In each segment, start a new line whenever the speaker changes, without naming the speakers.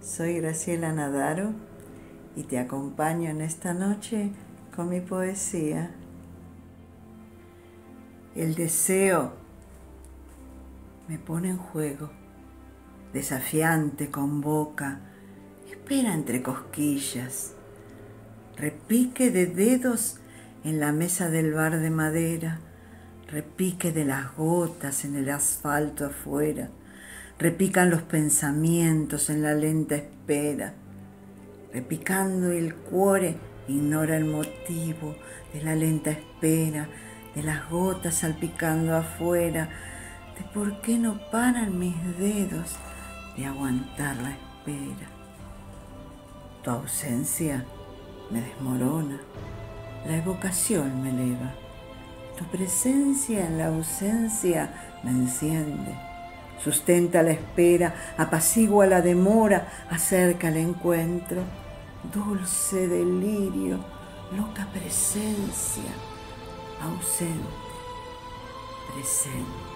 Soy Graciela Nadaro y te acompaño en esta noche con mi poesía. El deseo me pone en juego, desafiante convoca, espera entre cosquillas, repique de dedos en la mesa del bar de madera, repique de las gotas en el asfalto afuera, repican los pensamientos en la lenta espera, repicando el cuore ignora el motivo de la lenta espera, de las gotas salpicando afuera, de por qué no paran mis dedos de aguantar la espera. Tu ausencia me desmorona, la evocación me eleva, tu presencia en la ausencia me enciende sustenta la espera, apacigua la demora, acerca el encuentro, dulce delirio, loca presencia, ausente, presente.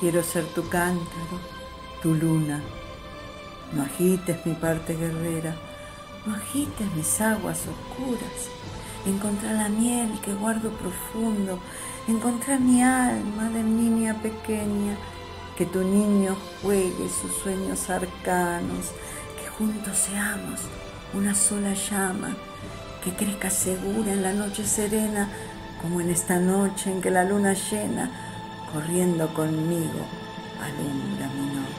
Quiero ser tu cántaro, tu luna. No agites mi parte guerrera, no agites mis aguas oscuras. Encontra la miel que guardo profundo. Encontré mi alma de niña pequeña, que tu niño juegue sus sueños arcanos, que juntos seamos una sola llama, que crezca segura en la noche serena, como en esta noche en que la luna llena, corriendo conmigo, alumbra mi noche.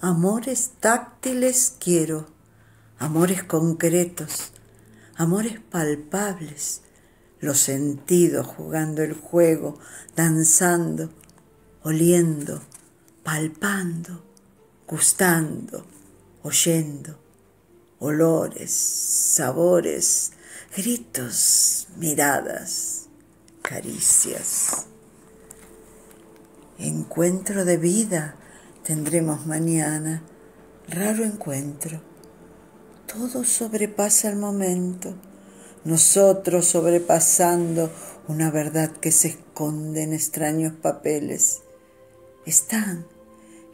Amores táctiles quiero, amores concretos, amores palpables, los sentidos jugando el juego, danzando, oliendo, palpando, gustando, oyendo, olores, sabores, gritos, miradas, caricias. Encuentro de vida tendremos mañana, raro encuentro todo sobrepasa el momento, nosotros sobrepasando una verdad que se esconde en extraños papeles. Están.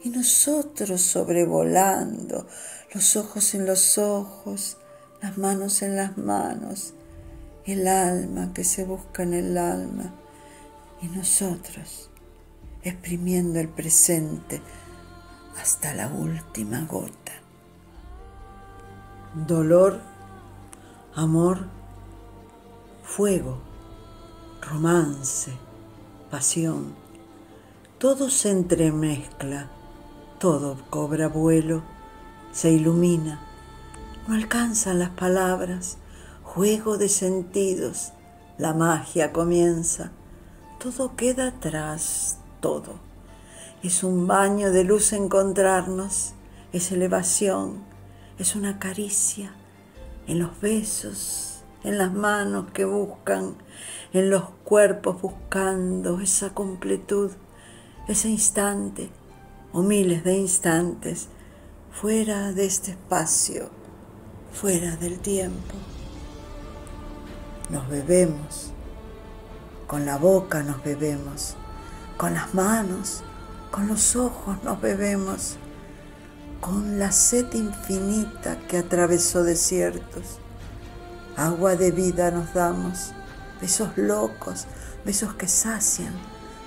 Y nosotros sobrevolando, los ojos en los ojos, las manos en las manos, el alma que se busca en el alma, y nosotros exprimiendo el presente hasta la última gota dolor, amor, fuego, romance, pasión. Todo se entremezcla, todo cobra vuelo, se ilumina. No alcanzan las palabras, juego de sentidos, la magia comienza. Todo queda atrás, todo. Es un baño de luz encontrarnos, es elevación, es una caricia en los besos, en las manos que buscan, en los cuerpos buscando esa completud, ese instante o miles de instantes fuera de este espacio, fuera del tiempo. Nos bebemos, con la boca nos bebemos, con las manos, con los ojos nos bebemos con la sed infinita que atravesó desiertos. Agua de vida nos damos, besos locos, besos que sacian,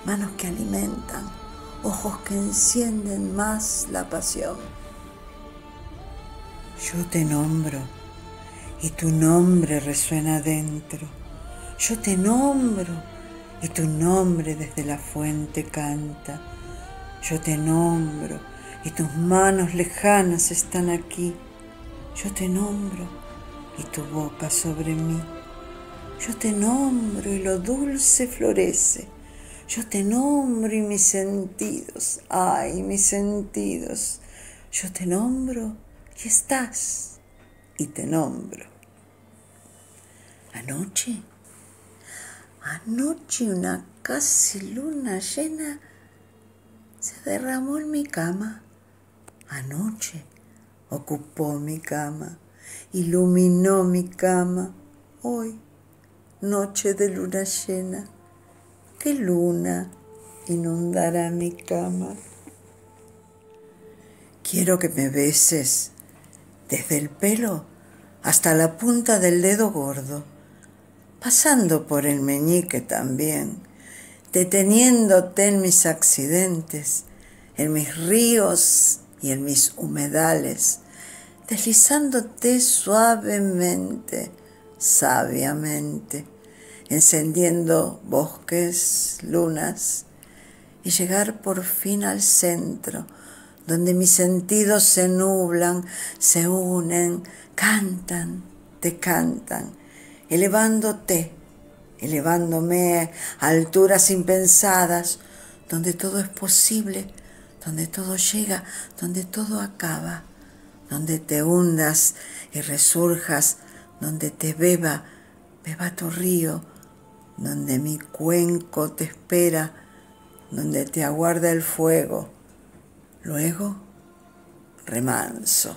manos que alimentan, ojos que encienden más la pasión. Yo te nombro y tu nombre resuena dentro. Yo te nombro y tu nombre desde la fuente canta. Yo te nombro y tus manos lejanas están aquí. Yo te nombro y tu boca sobre mí. Yo te nombro y lo dulce florece. Yo te nombro y mis sentidos, ay, mis sentidos. Yo te nombro y estás y te nombro. Anoche, anoche una casi luna llena se derramó en mi cama Anoche ocupó mi cama, iluminó mi cama. Hoy, noche de luna llena, qué luna inundará mi cama. Quiero que me beses desde el pelo hasta la punta del dedo gordo, pasando por el meñique también, deteniéndote en mis accidentes, en mis ríos y en mis humedales, deslizándote suavemente, sabiamente, encendiendo bosques, lunas, y llegar por fin al centro, donde mis sentidos se nublan, se unen, cantan, te cantan, elevándote, elevándome a alturas impensadas, donde todo es posible, donde todo llega, donde todo acaba, donde te hundas y resurjas, donde te beba, beba tu río, donde mi cuenco te espera, donde te aguarda el fuego. Luego, remanso.